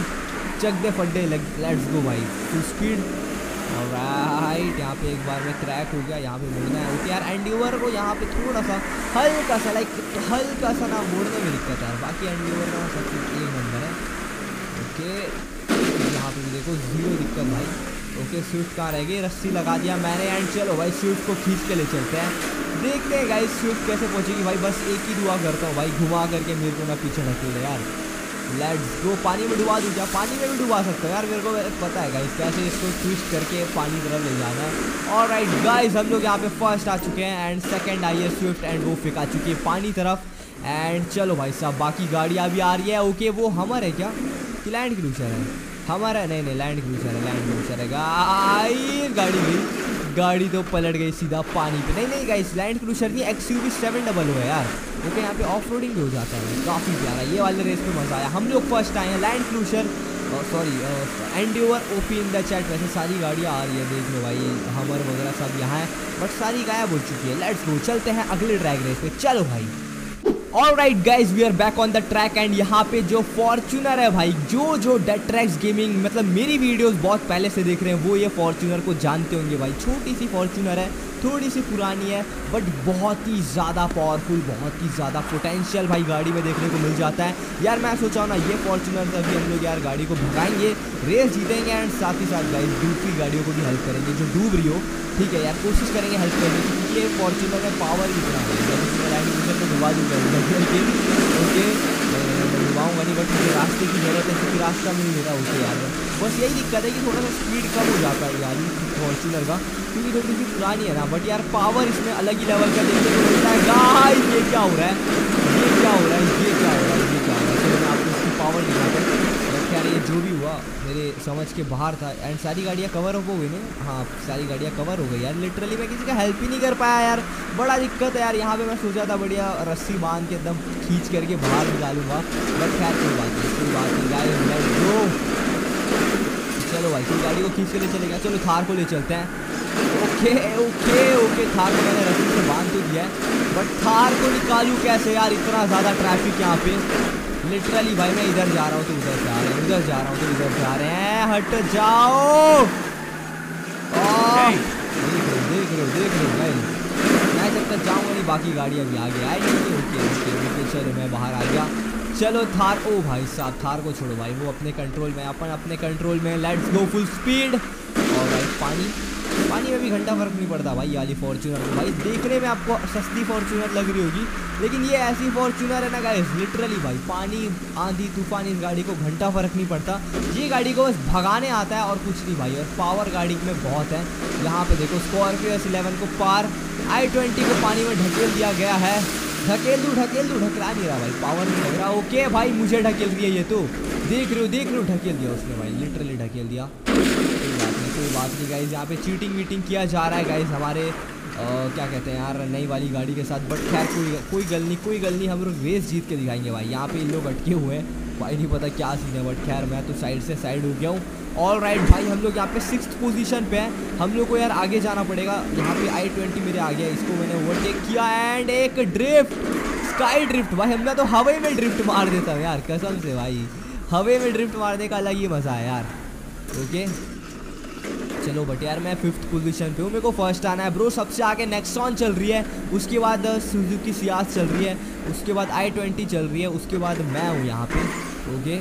चक दे फड्डे लेट्स गो भाई फुल स्पीड राइट यहाँ पे एक बार में क्रैक हो गया, यहाँ पे मुड़ना है. ओके यार एंडीवर को यहाँ पे थोड़ा सा हल्का सा लाइक हल्का सा ना मोड़ने में दिक्कत है बाकी एंडीवर का सब कुछ एक नंबर है. ओके यहाँ पे देखो ज़ीरो दिक्कत भाई. ओके स्विफ्ट कहाँ रह गई? रस्सी लगा दिया मैंने एंड चलो भाई स्विफ्ट को खींच के ले चलते हैं. देखते हैं गाइस स्विफ्ट कैसे पहुँचेगी भाई. बस एक ही दुआ करता हूँ भाई, घुमा करके मेरे को ना पीछे ढकेले यार. लेट्स गो पानी में डुबा दूँ क्या? पानी में भी डुबा सकता हूँ। यार, मेरे को पता है गाइस कैसे इसको ट्विस्ट करके पानी तरफ़ ले जाना है। और राइट गाइस हम लोग यहाँ पे फ़र्स्ट आ चुके हैं एंड सेकेंड आई है स्विफ्ट एंड वो फिक आ चुकी है पानी तरफ़। एंड चलो भाई साहब, बाकी गाड़ियाँ भी आ रही है। ओके वो हमर क्या? कि लैंड क्रूजर है? हमारा, नहीं नहीं लैंड क्रूजर है लैंड क्रूजर है। गाड़ी गई गाड़ी तो पलट गई सीधा पानी पे। नहीं नहीं गाइस लैंड क्रूशर नहीं एक्स यू सेवन डबल हो यार। ओके यहाँ पे ऑफ़ रोडिंग भी हो जाता है। काफ़ी प्यारा। ये वाले रेस में मज़ा आया। हम लोग फ़र्स्ट आए हैं Land Cruiser sorry Endeavour OP in the chat वैसे सारी गाड़ियाँ आ रही है देख लो भाई। हमर वगैरह सब यहाँ है। बट सारी गायब हो चुकी है। लेट्स गो चलते हैं अगले ड्रैग रेस पे। चलो भाई। All right guys we are back on the track and यहाँ पे जो फॉर्चूनर है भाई, जो जो डेट ट्रैक्स गेमिंग मतलब मेरी वीडियोस बहुत पहले से देख रहे हैं, वो ये फॉर्चूनर को जानते होंगे भाई। छोटी सी फॉर्चूनर है, थोड़ी सी पुरानी है बट बहुत ही ज़्यादा पावरफुल बहुत ही ज़्यादा पोटेंशियल भाई गाड़ी में देखने को मिल जाता है। यार, मैं सोचा ना, ये फॉर्चूनर से अभी हम लोग यार गाड़ी को भगाएँगे रेस जीतेंगे एंड साथ ही साथ गाइस दूसरी गाड़ियों को भी हेल्प करेंगे, जो डूब रही हो। ठीक है यार, कोशिश करेंगे हेल्प करने की। ये फॉर्चूनर में पावर भी इतना है। तो डुबा दूँगा ओके घुमाऊँगा नहीं बट मुझे रास्ते की ज़रूरत है, क्योंकि रास्ता मिल मेरा ओके यार बस यही दिक्कत है कि थोड़ा सा स्पीड कम हो जाता है यार फॉर्चूनर का, क्योंकि थोड़ी सी पुरानी है ना बट यार पावर इसमें अलग ही लेवल का देखने को मिलता है। गाइस ये क्या हो रहा है? ये क्या हो रहा है? ये क्या हो रहा है? ये क्या हो रहा है? मैं आपको इसकी पावर दिखाता हूँ। ये जो भी हुआ, मेरे समझ के बाहर था। एंड सारी गाड़ियाँ कवर हो गई ना? हाँ सारी गाड़ियाँ कवर हो गई यार। लिटरली मैं किसी का हेल्प ही नहीं कर पाया यार। बड़ा दिक्कत है यार। यहाँ पे मैं सोचा था बढ़िया रस्सी बाँध के एकदम खींच करके बाहर निकालूँगा। बट खैर कोई बात नहीं, कोई बात नहीं। जो चलो भाई कोई गाड़ी को खींच के ले चलेगा चलो थार को ले चलते हैं। ओके ओके ओके थार को मैंने रस्सी से बाँध तो दिया है। बट थार को निकालूँ कैसे यार? इतना ज़्यादा ट्रैफ़िक यहाँ पे। लिटरली भाई मैं इधर जा रहा हूँ तो उधर जा रहे हैं उधर जा रहा हूँ तो इधर जा रहे हैं। हट जाओ! देख रहे देख रहे देख रहे भाई। मैं जब तक जाऊँगा नहीं बाकी गाड़ियाँ भी आगे आएगी। ओके ओके ओके चलो मैं बाहर आ गया। चलो थार, ओ भाई साहब, थार को छोड़ो भाई, वो अपने कंट्रोल में अपन अपने कंट्रोल में लेट्स गो फुल स्पीड और भाई पानी पानी में भी घंटा फ़र्क नहीं पड़ता भाई वाली फॉर्चूनर भाई देखने में आपको सस्ती फॉर्चूनर लग रही होगी, लेकिन ये ऐसी फॉर्चूनर है ना गाइस लिटरली भाई, पानी, आंधी, तूफ़ान, इस गाड़ी को घंटा फ़र्क नहीं पड़ता। ये गाड़ी को बस भगाने आता है और कुछ नहीं भाई, और पावर गाड़ी में बहुत है। यहाँ पे देखो स्कॉर्पियो एस इलेवन को पार आई ट्वेंटी को पानी में ढकेल दिया गया है। ढकेल दू ढकेल दू ढकला नहीं रहा भाई पावर नहीं लग रहा। ओके भाई मुझे ढकेल दिया ये तो। देख रहे हो देख रहे हो ढकेल दिया उसने भाई लिटरली ढकेल दिया। कोई बात नहीं कोई बात नहीं गाइज़ यहाँ पे चीटिंग वीटिंग किया जा रहा है गाइज़ हमारे आ, क्या कहते हैं यार नई वाली गाड़ी के साथ। बट खैर कोई कोई गल नहीं कोई गल नहीं हम लोग रेस जीत के दिखाएँगे भाई। यहाँ पे इन लोग अटके हुए हैं भाई नहीं पता क्या सीन है बट खैर मैं तो साइड से साइड हो गया हूँ। ऑल राइट भाई, हम लोग यहाँ पे सिक्स पोजीशन पे हैं। हम लोग को यार आगे जाना पड़ेगा। यहाँ पे आई ट्वेंटी मेरे आ गया इसको मैंने ओवरटेक किया एंड एक ड्रिफ्ट स्काई ड्रिफ्ट भाई हम तो हवा में ड्रिफ्ट मार देता हूँ यार। कसम से भाई। हवे में ड्रिफ्ट मारने का अलग ही मज़ा है यार। ओके चलो बट यार, मैं फिफ्थ पोजीशन पे हूँ। मेरे को फ़र्स्ट आना है। ब्रो सबसे आगे नेक्सॉन चल रही है। उसके बाद सुजुकी सियास चल रही है। उसके बाद आई ट्वेंटी चल रही है। उसके बाद मैं हूँ यहाँ पे। ओके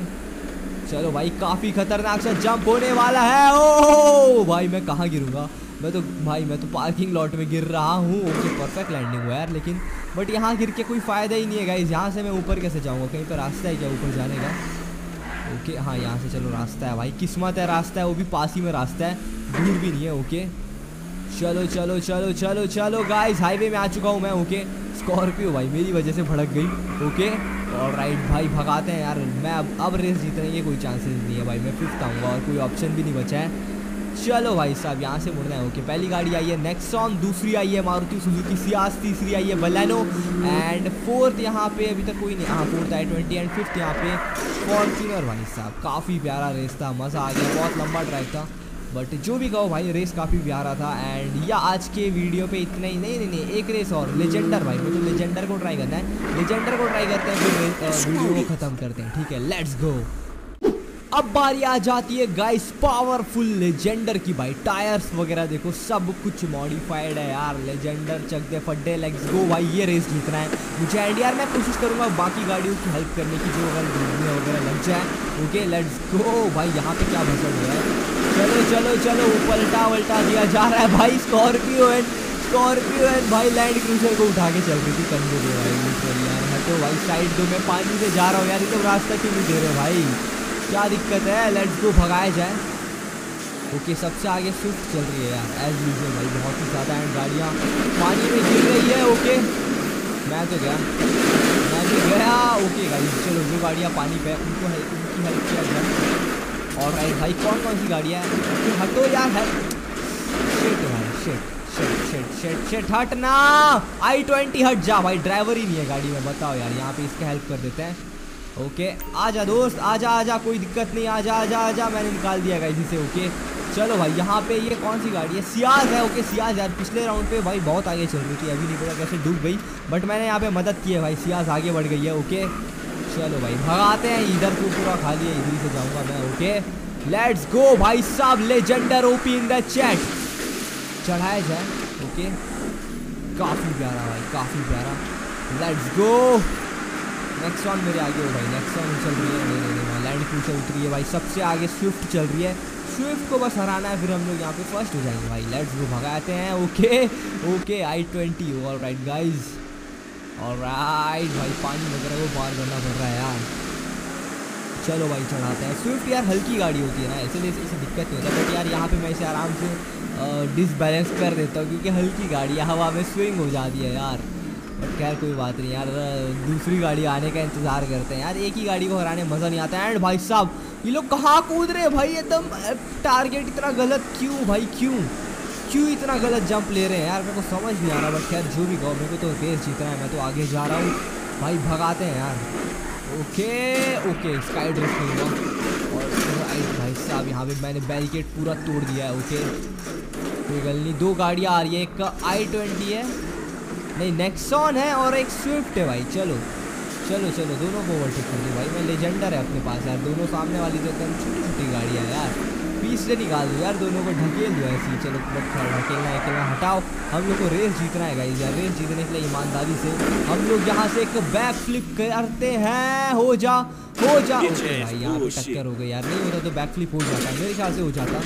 चलो भाई, काफ़ी खतरनाक सा जंप होने वाला है। ओ भाई, मैं कहाँ गिरूँगा? मैं तो भाई, मैं तो पार्किंग लॉट में गिर रहा हूँ। ओके परफेक्ट लैंडिंग हुआ यार, लेकिन बट यहाँ गिर के कोई फ़ायदा ही नहीं है गाइज़ यहाँ से मैं ऊपर कैसे जाऊँगा? कहीं पर रास्ता है क्या ऊपर जाने का? ओके हाँ यहाँ से चलो, रास्ता है। भाई, किस्मत है, रास्ता है, वो भी पास ही में रास्ता है। दूर भी नहीं है, ओके। चलो चलो चलो चलो चलो गाइस हाईवे में आ चुका हूँ मैं, ओके। स्कॉर्पियो भाई, मेरी वजह से भड़क गई। ओके और राइट भाई, भगाते हैं यार। मैं अब अब रेस जीतने के कोई चांसेस नहीं है भाई। मैं फिफ्थ आऊँगा और कोई ऑप्शन भी नहीं बचा है। चलो भाई साहब, यहाँ से मुड़ना है। ओके पहली गाड़ी आई है नेक्सॉन दूसरी आई है मारुति सुजुकी सियास तीसरी आई है बलेनो एंड फोर्थ यहाँ पे अभी तक कोई नहीं। हाँ fourth I twenty and fifth यहाँ पे फॉर्चूनर भाई साहब। काफ़ी प्यारा रेस था, मज़ा आ गया, बहुत लंबा ड्राइव था। बट जो भी कहो भाई रेस काफ़ी प्यारा था एंड या आज के वीडियो पे इतना ही नहीं नहीं नहीं, एक रेस और लेजेंडर भाई मुझे तो लेजेंडर को ट्राई करना है। लेजेंडर को ट्राई करते हैं, फिर वीडियो को ख़त्म करते हैं, ठीक है? लेट्स गो अब बारी आ जाती है गाइस पावरफुल लेजेंडर की भाई टायर्स वगैरह देखो, सब कुछ मॉडिफाइड है यार लेजेंडर चक दे फड्डे लेट्स गो भाई, ये रेस जीतना है। मुझे एंड यार, मैं कोशिश करूँगा बाकी गाड़ियों की हेल्प करने की, जो अगर वगैरह लग जाए। ओके लेट्स गो भाई, यहाँ पे क्या भसड़ हुआ है? चलो चलो चलो पलटा वलटा दिया जा रहा है भाई स्कॉर्पियो है स्कॉर्पियो है भाई लैंड क्रूजर को उठा के चल रही थी कंधे दे भाई लिटरली यार हटो भाई साइड दो मैं पानी से जा रहा हूँ यार, ये तो रास्ता क्यों नहीं दे रहे भाई? क्या दिक्कत है? लेट्स गो भगाया जाए। ओके, सबसे आगे स्विफ्ट चल रही है यार एज यूजल भाई, बहुत ही ज़्यादा एंड गाड़ियाँ। पानी में गिर रही है, ओके। मैं तो गया। मैं भी गया, ओके गाड़ी चलो, जो गाड़ियाँ पानी पे उनको उनकी हेल्प किया जाए। और भाई भाई कौन कौन सी गाड़ियाँ हैं? हटो यार, है। शेट भाई शेट शेट शेट शेट शेट हटना आई ट्वेंटी हट जा। भाई ड्राइवर ही नहीं है गाड़ी में, बताओ यार, यहाँ पे इसका हेल्प कर देते हैं। ओके आजा दोस्त, आजा आजा, कोई दिक्कत नहीं, आजा आजा आजा, मैंने निकाल दिया इसी से ओके चलो भाई, यहाँ पे ये कौन सी गाड़ी है? सियाज है ओके सियाज यार, पिछले राउंड पे भाई बहुत आगे चल रही थी, अभी नहीं पता कैसे डूब गई बट मैंने यहाँ पे मदद की है भाई, सियाज आगे बढ़ गई है ओके चलो भाई भगाते हैं, इधर को पूरा खाली है, इधर से जाऊँगा मैं ओके लेट्स गो भाई साहब Legender OP in the chat चढ़ाया जाए ओके काफ़ी प्यारा भाई, काफ़ी प्यारा। लेट्स गो नेक्सॉन मेरे आगे हो भाई नेक्सॉन चल रही है, नहीं नहीं नहीं लैंड क्रूजर उतरी है भाई, सबसे आगे स्विफ्ट चल रही है। स्विफ्ट को बस हराना है, फिर हम लोग यहाँ पे फ़र्स्ट हो जाएँगे भाई। लेट्स गो भगाते हैं okay okay I twenty all right guys all right भाई, पानी वगैरह को पार करना पड़ रहा है यार। चलो भाई, चढ़ाते हैं। स्विफ्ट यार हल्की गाड़ी होती है ना, इसलिए इसे दिक्कत नहीं होता। बट यार, यहाँ पे मैं इसे आराम से डिसबैलेंस कर देता हूँ, क्योंकि हल्की गाड़ी है, हवा में स्विंग हो जाती है यार। बट खैर, कोई बात नहीं यार दूसरी गाड़ी आने का इंतज़ार करते हैं। यार, एक ही गाड़ी को हराने मज़ा नहीं आता। एंड भाई साहब, ये लोग कहाँ कूद रहे भाई? एकदम टारगेट इतना गलत क्यों? भाई क्यों? क्यों इतना गलत जंप ले रहे हैं? यार, मेरे को समझ नहीं आ रहा, बट खैर, जो भी कहो मेरे को तो रेस जीतना है, मैं तो आगे जा रहा हूँ। भाई, भगाते हैं यार। ओके ओके, स्काई ड्रेस करूँगा और भाई साहब, यहाँ पे मैंने बैरिकेड पूरा तोड़ दिया है, ओके। कोई गल नहीं, दो गाड़ियाँ आ रही है, एक आई ट्वेंटी है। नहीं नेक्सॉन है और एक स्विफ्ट है भाई, चलो। चलो चलो, दोनों को ओवरटेक कर दो भाई, मैं लेजेंडर है अपने पास, यार। दोनों सामने वाली तो एकदम छोटी छोटी गाड़ियाँ यार। पीस से निकाल दो यार दोनों को ढकेल दो ऐसी चलो बट ढकेलना अकेला हटाओ। हम लोग को रेस जीतना है गाइस यार रेस जीतने के लिए ईमानदारी से हम लोग यहाँ से एक बैक फ्लिप करते हैं। हो जा हो जा। ओके भाई यहाँ पे टक्कर हो गई यार। नहीं होता तो बैक फ्लिप हो जाता। मेरे ख्याल से हो जाता।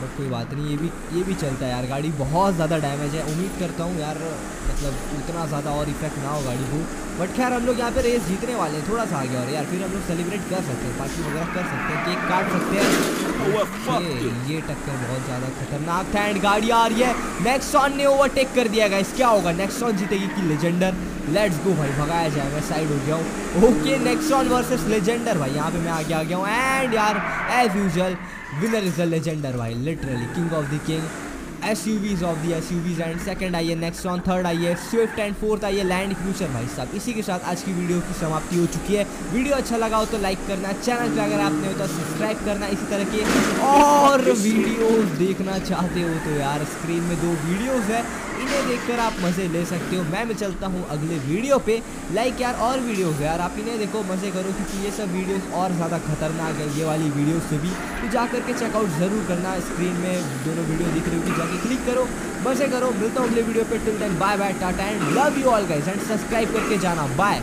बट कोई बात नहीं ये भी ये भी चलता है यार। गाड़ी बहुत ज़्यादा डैमेज है। उम्मीद करता हूँ यार मतलब उतना ज़्यादा और इफ़ेक्ट ना हो गाड़ी को। बट खैर हम लोग यहाँ पे रेस जीतने वाले हैं। थोड़ा सा आगे और यार फिर हम लोग सेलिब्रेट कर सकते हैं। पार्टी वगैरह कर सकते हैं। केक काट सकते हैं। ये, ये टक्कर बहुत ज़्यादा खतरनाक था एंड गाड़ी आ रही है। नेक्सॉन ने ओवरटेक कर दिया गाइस क्या होगा? नेक्सॉन जीतेगी कि लेजेंडर लेट्स गो भाई. भगाया जाए मैं साइड हो गया हूँ। ओके नेक्सॉन वर्सेस लेजेंडर भाई. यहाँ पे मैं आगे आ गया हूँ। एंड यार as usual winner is the Legender भाई. Literally king of the king S U Vs of the S U Vs and second आइए ऑन थर्ड आइए स्विफ्ट एंड फोर्थ आइए लैंड फ्यूचर भाई साहब। इसी के साथ आज की वीडियो की समाप्ति हो चुकी है। वीडियो अच्छा लगा हो तो लाइक करना चैनल पर अगर आपने हो तो सब्सक्राइब करना, इसी तरह के और वीडियो देखना चाहते हो तो यार स्क्रीन में दो वीडियोज़ है। इन्हें देखकर आप मज़े ले सकते हो। मैं मैं चलता हूँ अगले वीडियो पे। लाइक यार, और वीडियो यार, आप इन्हें देखो, मज़े करो, क्योंकि ये सब वीडियोस और ज़्यादा खतरनाक है, ये वाली वीडियो से भी। तो जा करके चेकआउट ज़रूर करना स्क्रीन में दोनों वीडियो दिख रही होगी, जाके क्लिक करो, मज़े करो। मिलता हूँ अगले वीडियो पर till time bye bye tata and love you all guys and subscribe करके जाना। बाय